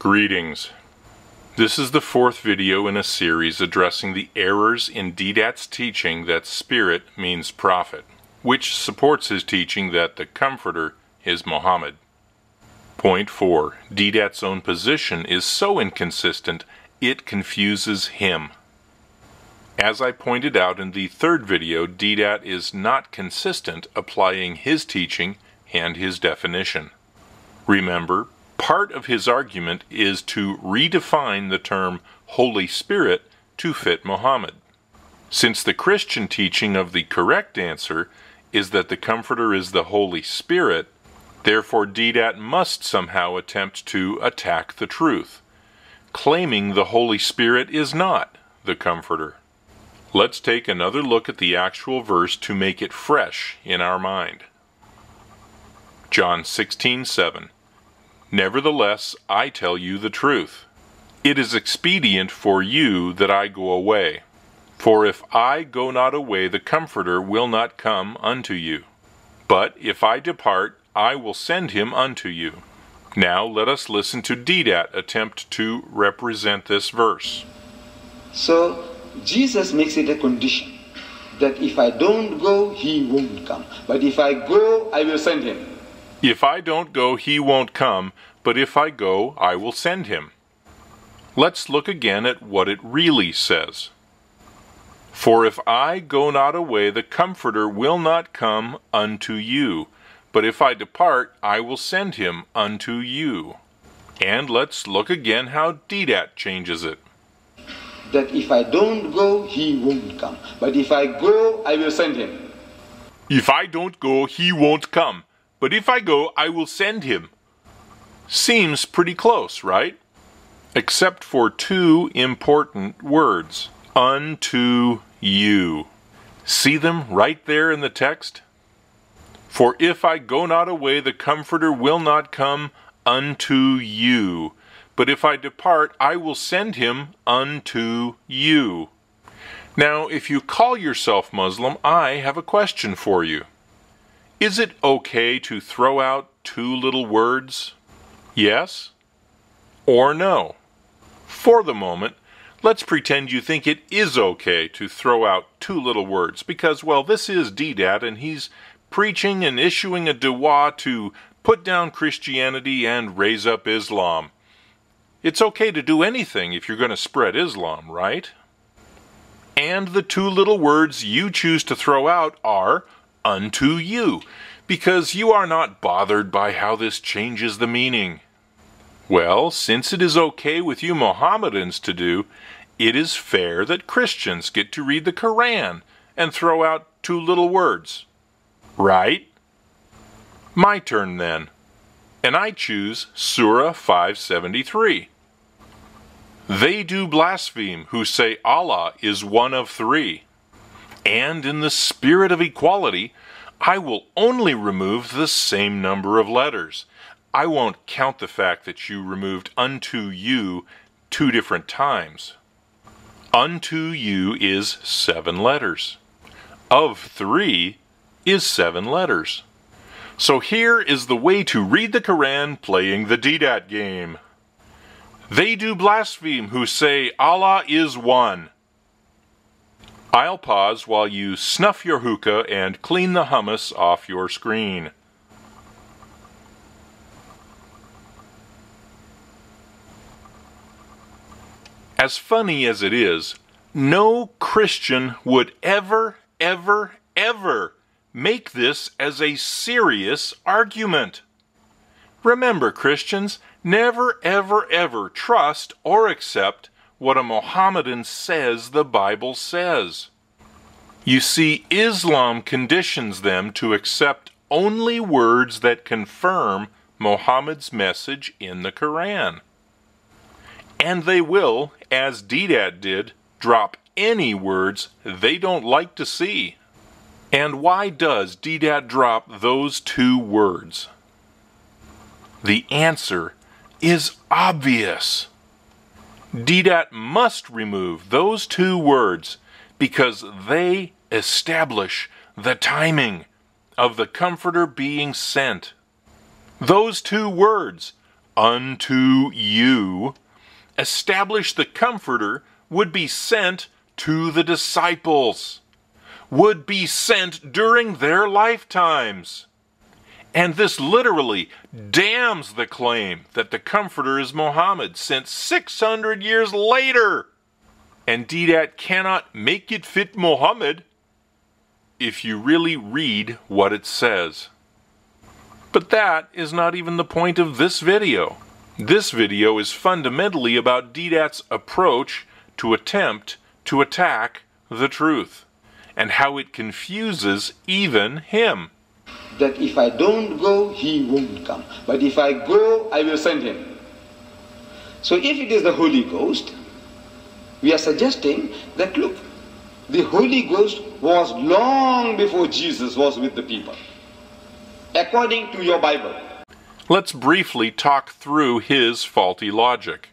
Greetings. This is the fourth video in a series addressing the errors in Deedat's teaching that Spirit means prophet, which supports his teaching that the Comforter is Muhammad. Point 4. Deedat's own position is so inconsistent it confuses him. As I pointed out in the third video, Deedat is not consistent applying his teaching and his definition. Remember, part of his argument is to redefine the term Holy Spirit to fit Muhammad. Since the Christian teaching of the correct answer is that the Comforter is the Holy Spirit, therefore Deedat must somehow attempt to attack the truth, claiming the Holy Spirit is not the Comforter. Let's take another look at the actual verse to make it fresh in our mind. John 16:7 Nevertheless, I tell you the truth. It is expedient for you that I go away. For if I go not away, the Comforter will not come unto you. But if I depart, I will send him unto you. Now let us listen to Deedat attempt to represent this verse. So Jesus makes it a condition that if I don't go, he won't come. But if I go, I will send him. If I don't go, he won't come, but if I go, I will send him. Let's look again at what it really says. For if I go not away, the Comforter will not come unto you. But if I depart, I will send him unto you. And let's look again how Deedat changes it. That if I don't go, he won't come. But if I go, I will send him. If I don't go, he won't come. But if I go, I will send him. Seems pretty close, right? Except for two important words unto you. See them right there in the text? For if I go not away, the Comforter will not come unto you. But if I depart, I will send him unto you. Now, if you call yourself Muslim, I have a question for you. Is it okay to throw out two little words? Yes or no? For the moment, let's pretend you think it is okay to throw out two little words because, well, this is Deedat and he's preaching and issuing a dua to put down Christianity and raise up Islam. It's okay to do anything if you're going to spread Islam, right? And the two little words you choose to throw out are unto you, because you are not bothered by how this changes the meaning. Well, since it is okay with you Mohammedans to do, it is fair that Christians get to read the Koran and throw out two little words. Right? My turn then. And I choose Surah 573. They do blaspheme who say Allah is one of three. And in the spirit of equality, I will only remove the same number of letters. I won't count the fact that you removed unto you two different times. Unto you is seven letters. Of three is seven letters. So here is the way to read the Koran playing the Deedat game. They do blaspheme who say Allah is one. I'll pause while you snuff your hookah and clean the hummus off your screen. As funny as it is, no Christian would ever, ever, ever make this as a serious argument. Remember, Christians, never, ever, ever trust or accept what a Mohammedan says the Bible says. You see, Islam conditions them to accept only words that confirm Muhammad's message in the Quran. And they will, as Deedat did, drop any words they don't like to see. And why does Deedat drop those two words? The answer is obvious. Deedat must remove those two words because they establish the timing of the Comforter being sent. Those two words, unto you, establish the Comforter would be sent to the disciples, would be sent during their lifetimes. And this literally damns the claim that the Comforter is Muhammad sent 600 years later. And Deedat cannot make it fit Muhammad if you really read what it says. But that is not even the point of this video. This video is fundamentally about Deedat's approach to attempt to attack the truth and how it confuses even him. That if I don't go, he won't come. But if I go, I will send him. So if it is the Holy Ghost, we are suggesting that look, the Holy Ghost was long before Jesus was with the people, according to your Bible. Let's briefly talk through his faulty logic.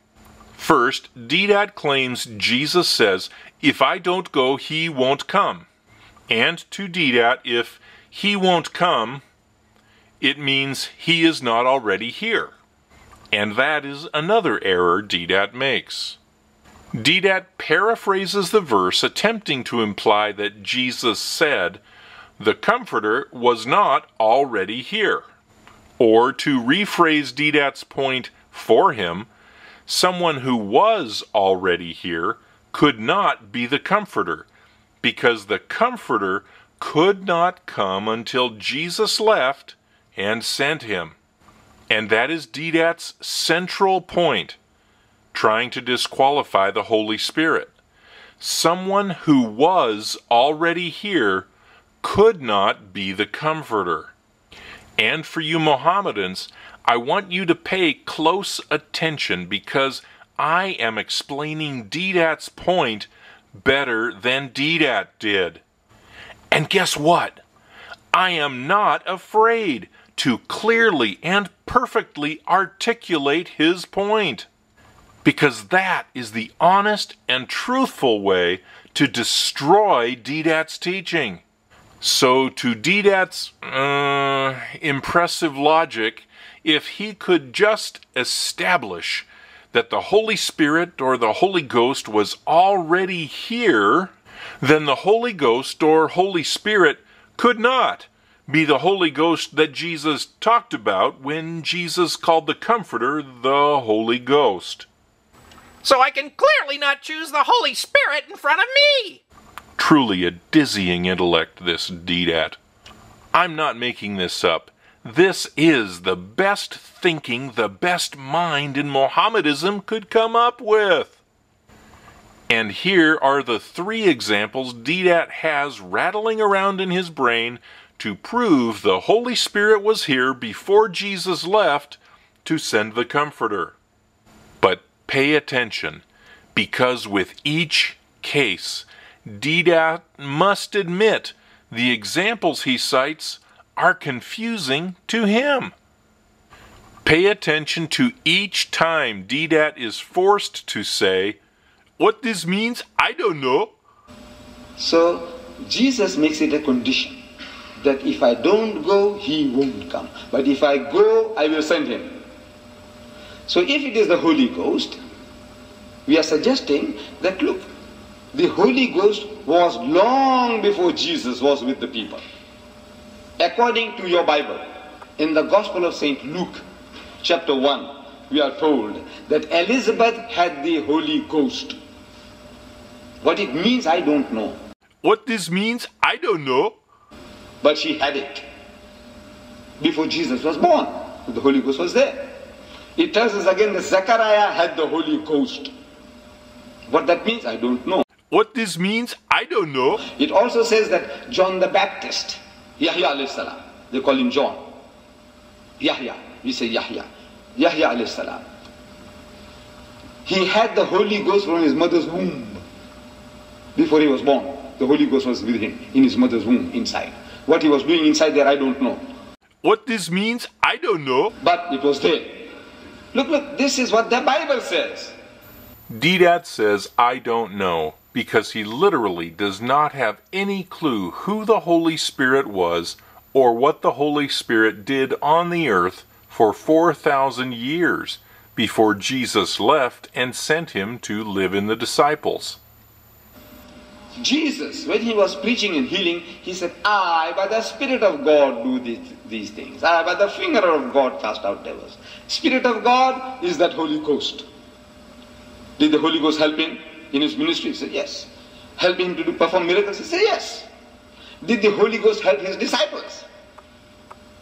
First, Deedat claims Jesus says, If I don't go, he won't come. And to Deedat, if he won't come, it means he is not already here. And that is another error Deedat makes. Deedat paraphrases the verse, attempting to imply that Jesus said, The Comforter was not already here. Or to rephrase Deedat's point for him, someone who was already here could not be the Comforter, because the Comforter could not come until Jesus left and sent him. And that is Deedat's central point, trying to disqualify the Holy Spirit. Someone who was already here could not be the Comforter. And for you Mohammedans, I want you to pay close attention because I am explaining Deedat's point better than Deedat did. And guess what? I am not afraid to clearly and perfectly articulate his point. Because that is the honest and truthful way to destroy Deedat's teaching. So, to Deedat's uh, impressive logic, if he could just establish that the Holy Spirit or the Holy Ghost was already here, then the Holy Ghost or Holy Spirit could not be the Holy Ghost that Jesus talked about when Jesus called the Comforter the Holy Ghost. So I can clearly not choose the Holy Spirit in front of me. Truly a dizzying intellect, this Deedat. I'm not making this up. This is the best thinking the best mind in Mohammedism could come up with. And here are the three examples Deedat has rattling around in his brain to prove the Holy Spirit was here before Jesus left to send the Comforter. Pay attention, because with each case, Deedat must admit the examples he cites are confusing to him. Pay attention to each time Deedat is forced to say, What this means, I don't know. So Jesus makes it a condition that if I don't go, he won't come. But if I go, I will send him. So if it is the Holy Ghost, we are suggesting that look, the Holy Ghost was long before Jesus was with the people. According to your Bible, in the Gospel of St. Luke, chapter 1, we are told that Elizabeth had the Holy Ghost. What it means, I don't know. What this means, I don't know. But she had it before Jesus was born. The Holy Ghost was there. It tells us again that Zechariah had the Holy Ghost. What that means, I don't know. What this means, I don't know. It also says that John the Baptist, Yahya alayhi salam, they call him John. Yahya, we say Yahya. Yahya alayhi salam. He had the Holy Ghost from his mother's womb. Before he was born, the Holy Ghost was with him in his mother's womb inside. What he was doing inside there, I don't know. What this means, I don't know. But it was there. Look, look, this is what the Bible says. Deedat says, I don't know, because he literally does not have any clue who the Holy Spirit was or what the Holy Spirit did on the earth for 4,000 years before Jesus left and sent him to live in the disciples. Jesus, when he was preaching and healing, he said, I, by the Spirit of God, do these, these things. I, by the finger of God, cast out devils. Spirit of God is that Holy Ghost. Did the Holy Ghost help him in his ministry? He said, yes. Help him to do, perform miracles? He said, yes. Did the Holy Ghost help his disciples?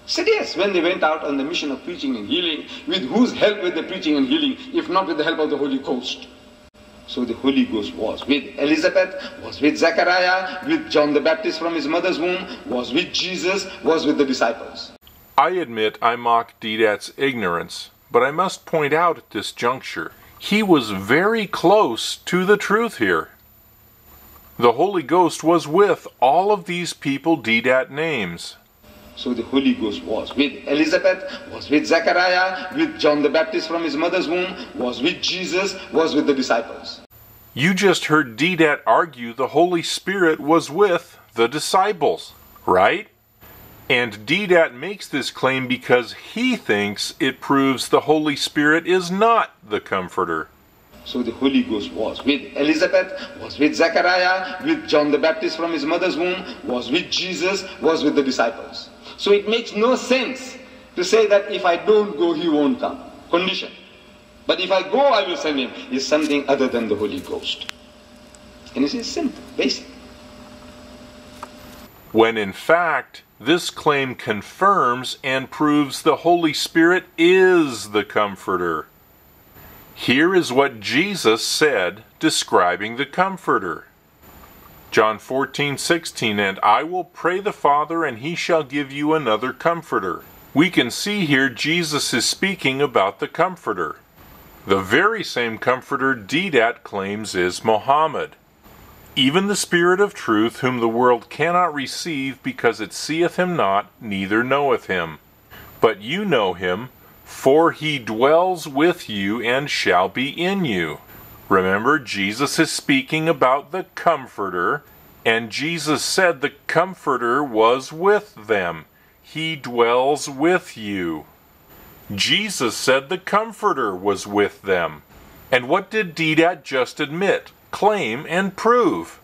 He said, yes. When they went out on the mission of preaching and healing, with whose help were they preaching and healing, if not with the help of the Holy Ghost? So the Holy Ghost was with Elizabeth, was with Zechariah, with John the Baptist from his mother's womb, was with Jesus, was with the disciples. I admit I mock Deedat's ignorance, but I must point out at this juncture, he was very close to the truth here. The Holy Ghost was with all of these people Deedat names. So the Holy Ghost was with Elizabeth, was with Zechariah, with John the Baptist from his mother's womb, was with Jesus, was with the disciples. You just heard Deedat argue the Holy Spirit was with the disciples, right? And Deedat makes this claim because he thinks it proves the Holy Spirit is not the Comforter. So the Holy Ghost was with Elizabeth, was with Zechariah, with John the Baptist from his mother's womb, was with Jesus, was with the disciples. So it makes no sense to say that if I don't go, he won't come. Condition. But if I go, I will send him. Is something other than the Holy Ghost. And this is simple, basic. When in fact, this claim confirms and proves the Holy Spirit is the Comforter. Here is what Jesus said describing the Comforter. John 14, 16, and I will pray the Father, and he shall give you another Comforter. We can see here Jesus is speaking about the Comforter. The very same Comforter Deedat claims is Mohammed. Even the Spirit of truth, whom the world cannot receive because it seeth him not, neither knoweth him. But you know him, for he dwells with you and shall be in you. Remember, Jesus is speaking about the Comforter, and Jesus said the Comforter was with them. He dwells with you. Jesus said the Comforter was with them. And what did Deedat just admit, claim, and prove?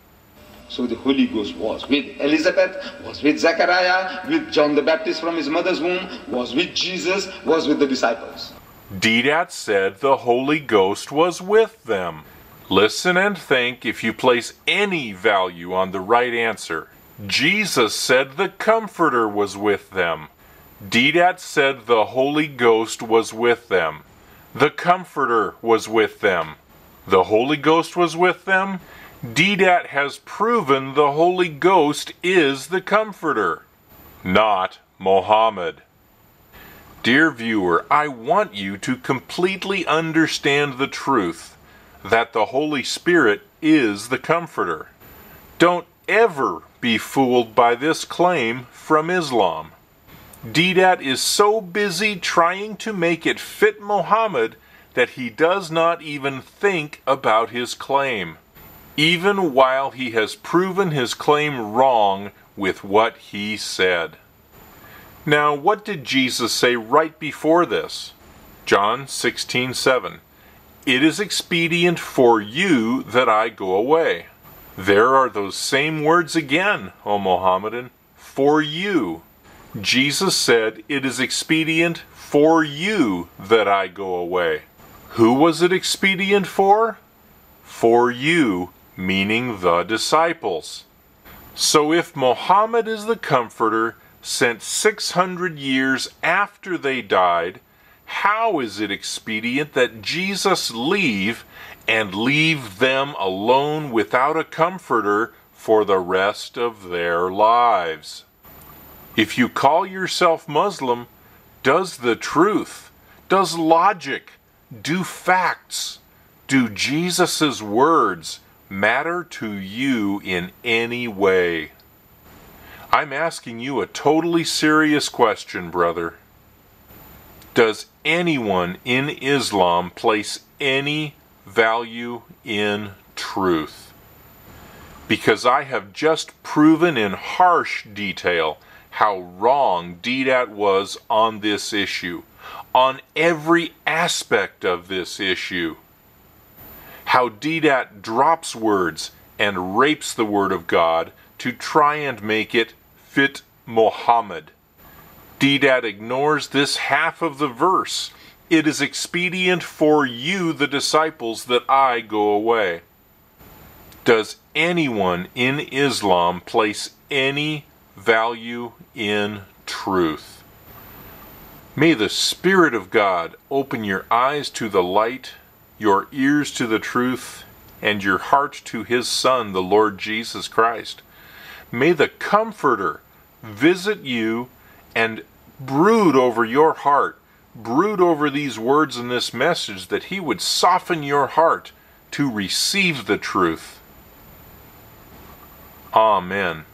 So the Holy Ghost was with Elizabeth, was with Zechariah, with John the Baptist from his mother's womb, was with Jesus, was with the disciples. Deedat said the Holy Ghost was with them. Listen and think if you place any value on the right answer. Jesus said the Comforter was with them. Deedat said the Holy Ghost was with them. The Comforter was with them. The Holy Ghost was with them. Deedat has proven the Holy Ghost is the Comforter, not Mohammed. Dear viewer, I want you to completely understand the truth that the Holy Spirit is the Comforter. Don't ever be fooled by this claim from Islam. Deedat is so busy trying to make it fit Muhammad that he does not even think about his claim, even while he has proven his claim wrong with what he said. Now, what did Jesus say right before this? John 16:7. It is expedient for you that I go away. There are those same words again, O Mohammedan, for you. Jesus said, It is expedient for you that I go away. Who was it expedient for? For you, meaning the disciples. So if Mohammed is the Comforter, sent 600 years after they died, how is it expedient that Jesus leave and leave them alone without a comforter for the rest of their lives? If you call yourself Muslim, does the truth, does logic, do facts, do Jesus' words matter to you in any way? I'm asking you a totally serious question, brother. Does anyone in Islam place any value in truth? Because I have just proven in harsh detail how wrong Deedat was on this issue. on every aspect of this issue. How Deedat drops words and rapes the Word of God to try and make it fit Muhammad. Deedat ignores this half of the verse. It is expedient for you, the disciples, that I go away. Does anyone in Islam place any value in truth? May the Spirit of God open your eyes to the light, your ears to the truth, and your heart to His Son, the Lord Jesus Christ. May the Comforter visit you and brood over your heart, brood over these words and this message, that He would soften your heart to receive the truth. Amen.